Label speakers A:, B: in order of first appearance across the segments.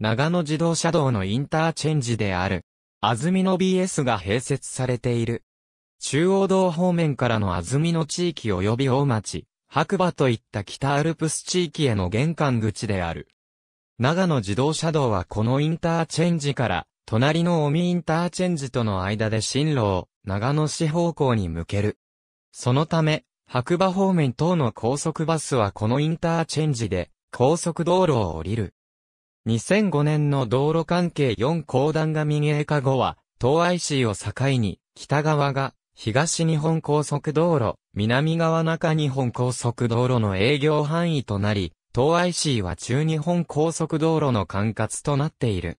A: 長野自動車道のインターチェンジである。安曇野 BS が併設されている。中央道方面からの安曇野地域及び大町、白馬といった北アルプス地域への玄関口である。長野自動車道はこのインターチェンジから、隣の尾身インターチェンジとの間で進路を長野市方向に向ける。そのため、白馬方面等の高速バスはこのインターチェンジで高速道路を降りる。2005年の道路関係4公団が民営化後は、東愛市を境に、北側が、東日本高速道路、南側中日本高速道路の営業範囲となり、東愛市は中日本高速道路の管轄となっている。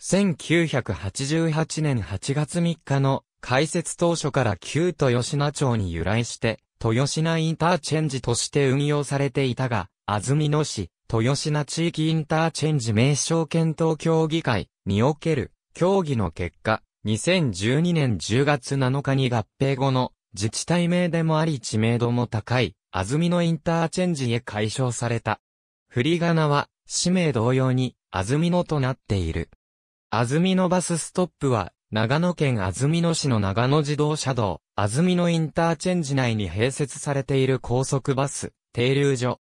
A: 1988年8月3日の開設当初から旧豊品町に由来して、豊品インターチェンジとして運用されていたが、安曇野市、豊品地域インターチェンジ名称検討協議会における協議の結果、2012年10月7日に合併後の自治体名でもあり知名度も高い、安曇野インターチェンジへ解消された。振り仮名は、氏名同様に、安曇野となっている。安曇野バスストップは、長野県安曇野市の長野自動車道、安曇野インターチェンジ内に併設されている高速バス、停留所、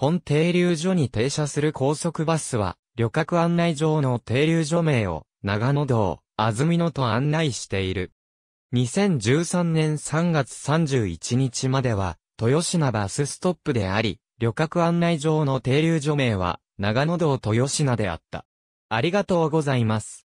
A: 本停留所に停車する高速バスは、旅客案内上の停留所名を、長野道、安曇野と案内している。2013年3月31日までは、豊品バスストップであり、旅客案内上の停留所名は、長野道豊品であった。ありがとうございます。